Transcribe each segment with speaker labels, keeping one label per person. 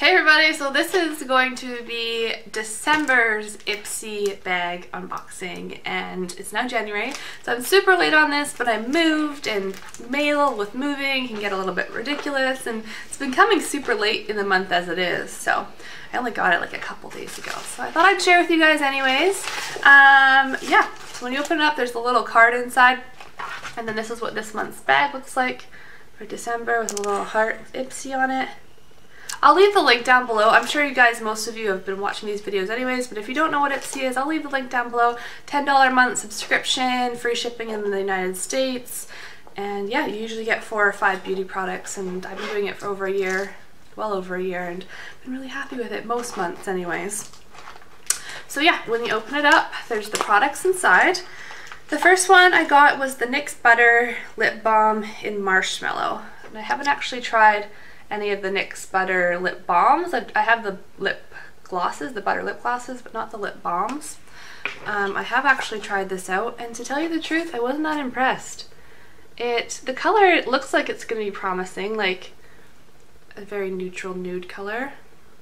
Speaker 1: Hey everybody, so this is going to be December's Ipsy bag unboxing and it's now January so I'm super late on this but I moved and mail with moving can get a little bit ridiculous and it's been coming super late in the month as it is so I only got it like a couple days ago so I thought I'd share with you guys anyways. Um, yeah, so when you open it up there's a little card inside and then this is what this month's bag looks like for December with a little heart Ipsy on it. I'll leave the link down below. I'm sure you guys, most of you have been watching these videos anyways, but if you don't know what Ipsy is, I'll leave the link down below. $10 a month subscription, free shipping in the United States, and yeah, you usually get four or five beauty products, and I've been doing it for over a year, well over a year, and been really happy with it, most months anyways. So yeah, when you open it up, there's the products inside. The first one I got was the NYX Butter Lip Balm in Marshmallow. And I haven't actually tried any of the NYX Butter lip balms. I, I have the lip glosses, the butter lip glosses, but not the lip balms. Um, I have actually tried this out, and to tell you the truth, I wasn't that impressed. It, the color looks like it's going to be promising, like a very neutral nude color,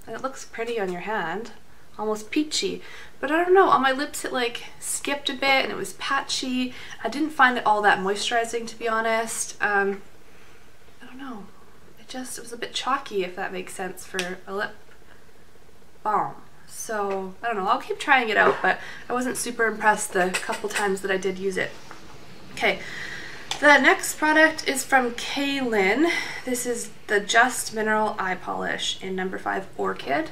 Speaker 1: and it looks pretty on your hand, almost peachy. But I don't know, on my lips it like skipped a bit and it was patchy. I didn't find it all that moisturizing to be honest. Um, I don't know just, it was a bit chalky if that makes sense for a lip balm. So, I don't know, I'll keep trying it out, but I wasn't super impressed the couple times that I did use it. Okay, the next product is from Cailyn. This is the Just Mineral Eye Polish in number 5 Orchid.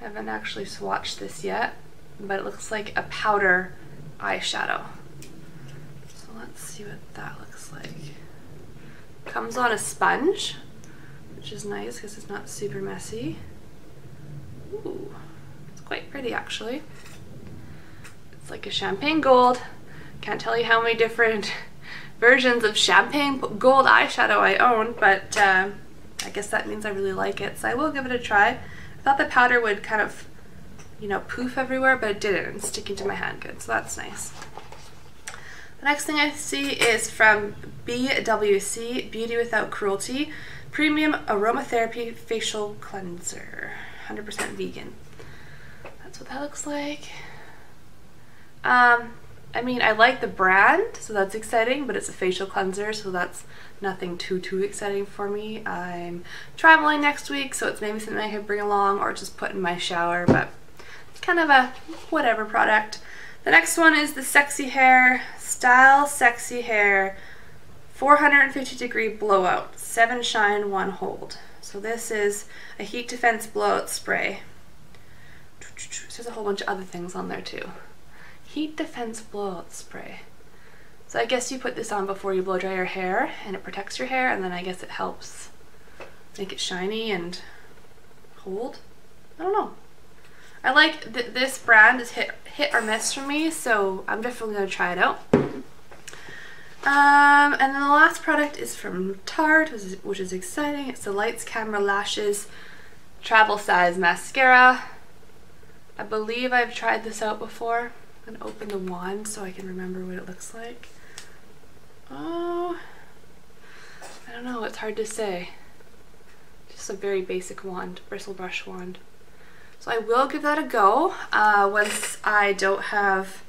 Speaker 1: I haven't actually swatched this yet, but it looks like a powder eyeshadow. So let's see what that looks like. Comes on a sponge, which is nice because it's not super messy. Ooh, it's quite pretty actually. It's like a champagne gold. Can't tell you how many different versions of champagne gold eyeshadow I own, but uh, I guess that means I really like it, so I will give it a try. I thought the powder would kind of, you know, poof everywhere, but it didn't. It's sticking to my hand good, so that's nice. The next thing I see is from BWC, Beauty Without Cruelty, Premium Aromatherapy Facial Cleanser, 100% vegan. That's what that looks like. Um, I mean, I like the brand, so that's exciting, but it's a facial cleanser, so that's nothing too, too exciting for me. I'm traveling next week, so it's maybe something I could bring along or just put in my shower, but it's kind of a whatever product. The next one is the Sexy Hair Style Sexy Hair 450 degree blowout, 7 shine, 1 hold. So this is a heat defense blowout spray. There's a whole bunch of other things on there too. Heat defense blowout spray. So I guess you put this on before you blow dry your hair and it protects your hair and then I guess it helps make it shiny and hold. I don't know. I like th this brand is hit hit or miss for me, so I'm definitely gonna try it out. Um, and then the last product is from Tarte, which is, which is exciting. It's the Lights Camera Lashes Travel Size Mascara. I believe I've tried this out before. I'm gonna open the wand so I can remember what it looks like. Oh, I don't know, it's hard to say. Just a very basic wand, bristle brush wand. So I will give that a go uh, once I don't have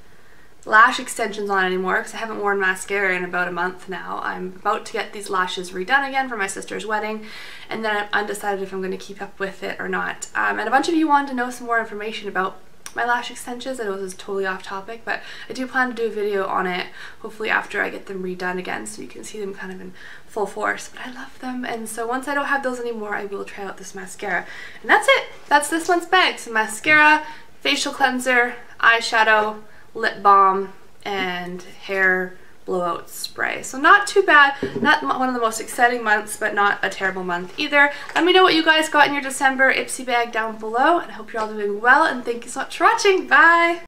Speaker 1: lash extensions on anymore because I haven't worn mascara in about a month now. I'm about to get these lashes redone again for my sister's wedding and then I'm undecided if I'm going to keep up with it or not. Um, and a bunch of you wanted to know some more information about my lash extensions. I know this is totally off topic, but I do plan to do a video on it, hopefully after I get them redone again so you can see them kind of in full force. But I love them, and so once I don't have those anymore, I will try out this mascara. And that's it! That's this month's bag. So mascara, facial cleanser, eyeshadow, lip balm, and hair blowout spray. So not too bad, not one of the most exciting months, but not a terrible month either. Let me know what you guys got in your December Ipsy bag down below, and I hope you're all doing well, and thank you so much for watching. Bye!